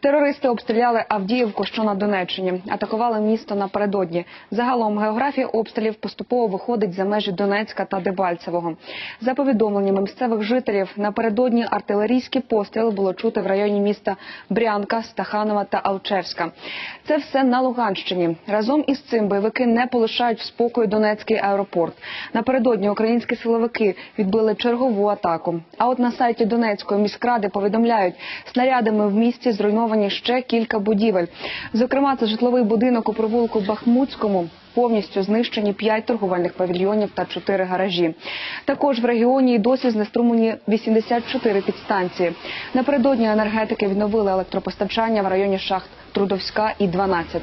Терористи обстріляли Авдіївку, що на Донеччині, атакували місто напередодні. Загалом географія обстрілів поступово виходить за межі Донецька та Дебальцевого. За повідомленнями місцевих жителів, напередодні артилерійські постріли було чути в районі міста Брянка, Стаханова та Алчевська. Це все на Луганщині. Разом із цим бойовики не полишають в спокою Донецький аеропорт. Напередодні українські силовики відбили чергову атаку. А от на сайті Донецької міськради повідомляють, снарядами в місті зруйновані ще кілька будівель. Зокрема, це житловий будинок у провулку Бахмутському. Повністю знищені п'ять торговельних павільйонів та чотири гаражі. Також в регіоні й досі знеструмлені 84 підстанції. Напередодні енергетики відновили електропостачання в районі шахт Трудовська і 12.